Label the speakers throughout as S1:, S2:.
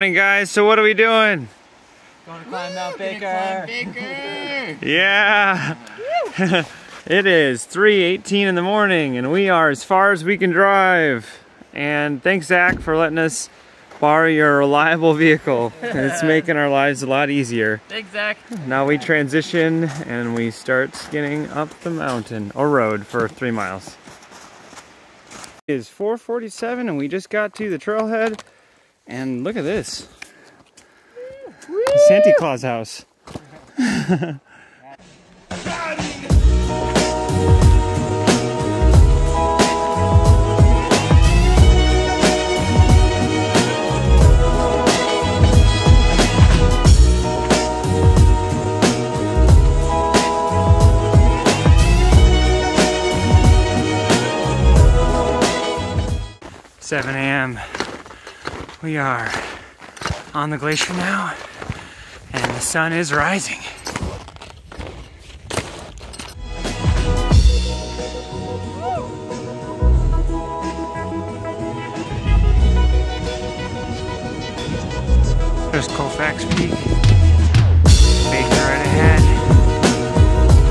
S1: Morning guys, so what are we doing?
S2: Going to climb Mount Baker.
S3: Baker.
S1: Yeah. it is 3.18 in the morning and we are as far as we can drive. And thanks Zach for letting us borrow your reliable vehicle. it's making our lives a lot easier.
S2: Thanks, Zach.
S1: Now we transition and we start skinning up the mountain or road for three miles. It is 4.47 and we just got to the trailhead and look at this. Santa Claus house. 7 a.m. We are on the glacier now, and the sun is rising. There's Colfax Peak. Baker right ahead.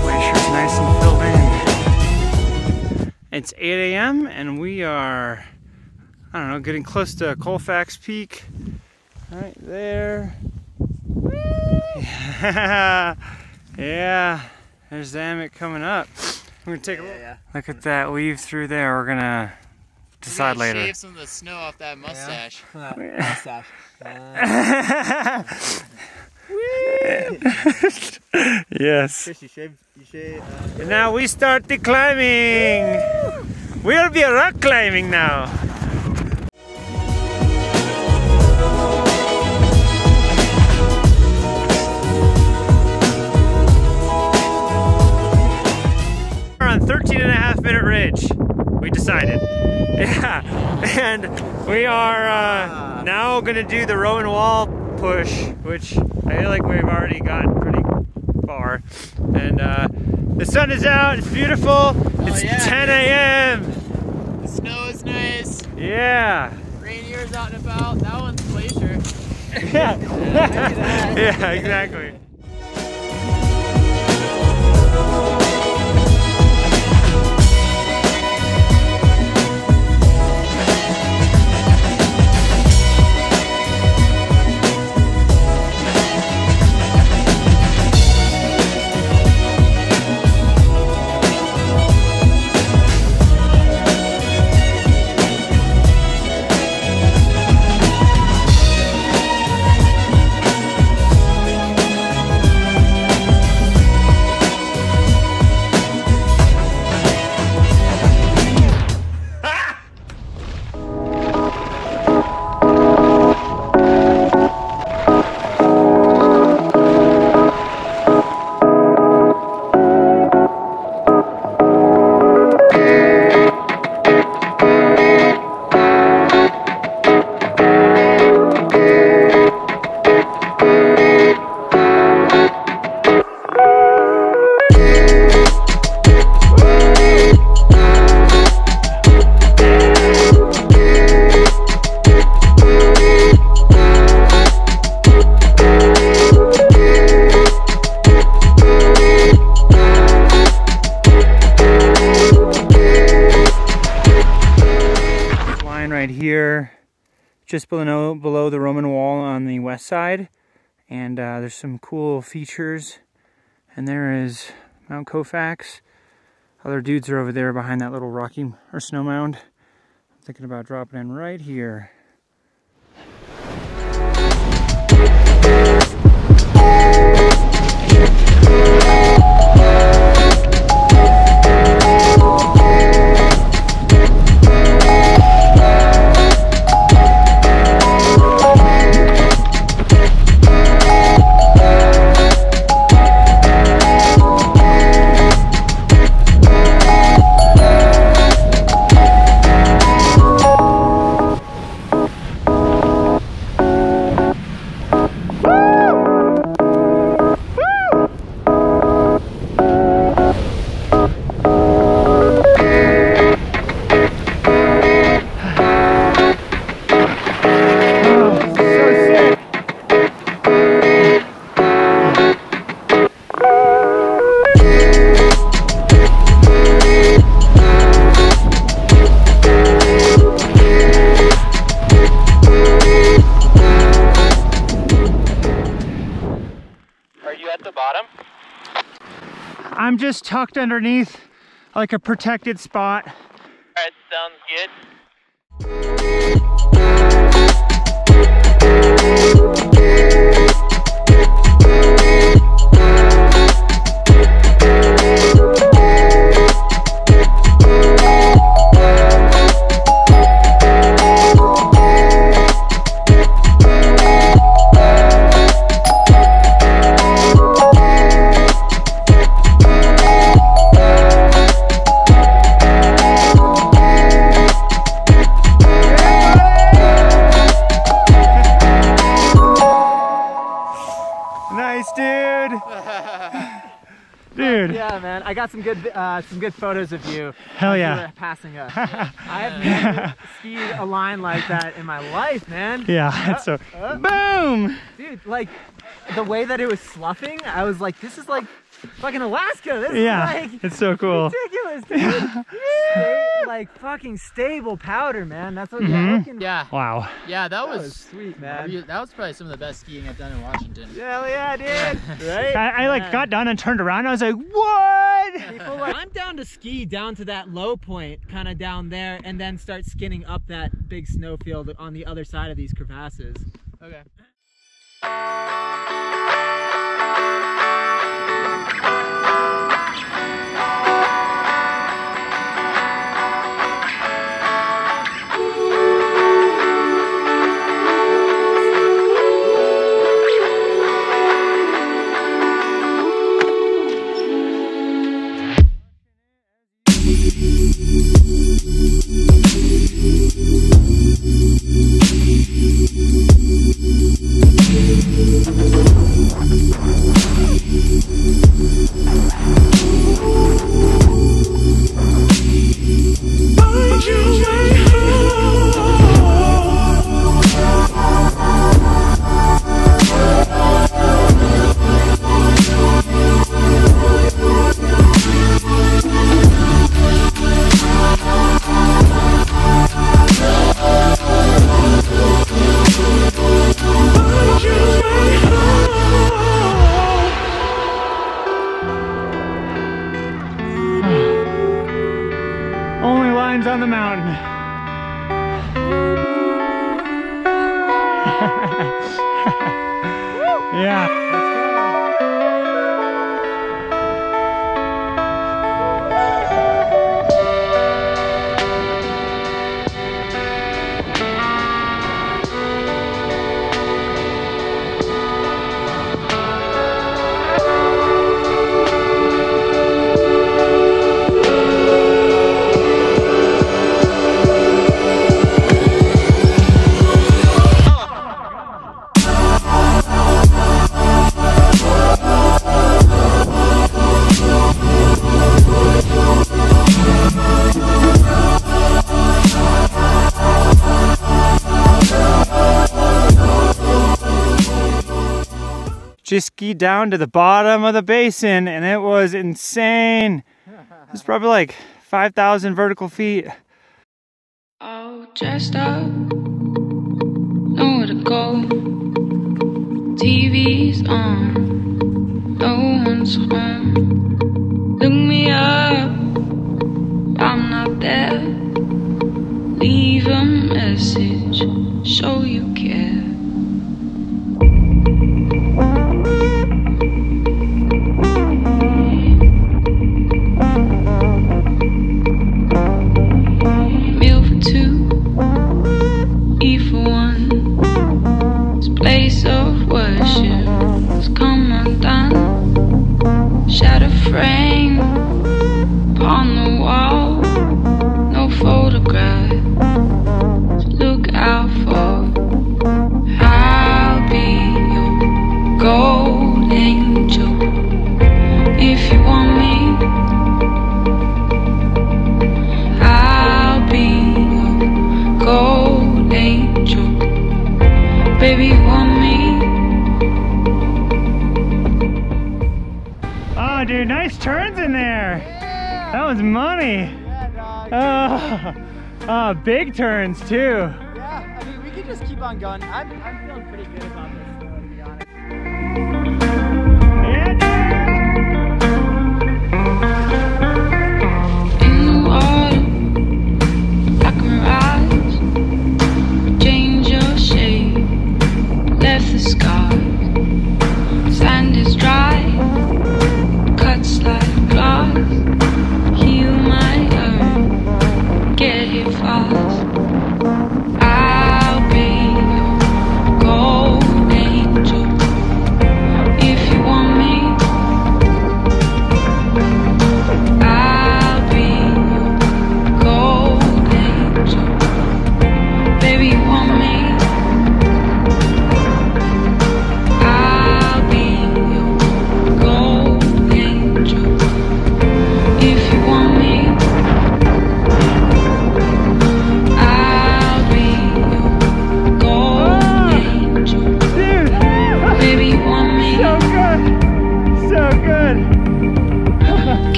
S1: Glacier's nice and filled in. It's 8 a.m. and we are I don't know, getting close to Colfax Peak. Right there. Yeah, yeah. there's Zammit coming up. We're gonna take a look.
S2: Yeah,
S1: look at that weave through there. We're gonna decide
S3: we gotta
S1: later.
S3: Shave some of the snow off that mustache.
S2: Mustache.
S1: yes.
S2: you shave, you shave, uh,
S1: And now we start the climbing. We'll be rock climbing now. On 13 and a half minute ridge. We decided. Yeah. And we are uh, now gonna do the Roman wall push, which I feel like we've already gotten pretty far. And uh, the sun is out, it's beautiful. It's
S3: yeah,
S1: 10 a.m.
S3: The snow is nice.
S1: Yeah.
S3: Rainier's out and about. That one's glacier.
S1: Yeah. yeah, exactly. Right here, just below below the Roman wall on the west side, and uh, there's some cool features. And there is Mount Colfax. Other dudes are over there behind that little rocky or snow mound. I'm thinking about dropping in right here. Just tucked underneath like a protected spot.
S3: Alright, sounds good.
S2: I got some good uh, some good photos of you.
S1: Hell
S2: as you
S1: yeah.
S2: passing us. I have never skied a line like that in my life, man.
S1: Yeah, that's so. Boom!
S2: Dude, like the way that it was sloughing, I was like, this is like fucking Alaska. This
S1: Yeah,
S2: is like
S1: it's so cool.
S2: ridiculous, dude. Sta- like fucking stable powder, man. That's what
S1: Mhm.
S2: yeah, looking-
S3: Yeah,
S1: Wow.
S3: yeah, that
S2: That
S3: was,
S2: was sweet, man.
S3: that was probably some of the best skiing I've done in Washington.
S2: Hell yeah, dude. Right?
S1: I, I like got done and turned around. I was like, what?
S2: Like, I'm down to ski down to that low point, kind of down there, and then start skinning up that big snowfield on the other side of these crevasses.
S3: Okay.
S1: Just skied down to the bottom of the basin and it was insane. It's probably like 5,000 vertical feet.
S4: All dressed up, nowhere to go. TV's on, no one's home. Look me up, I'm not there. Leave a message, show
S1: Oh, dude, nice turns in there. That was money. Oh, oh, big turns too.
S2: Yeah, I mean, we could just keep on going. I'm, I'm feeling pretty good about this, though, to be honest.
S1: Yeah,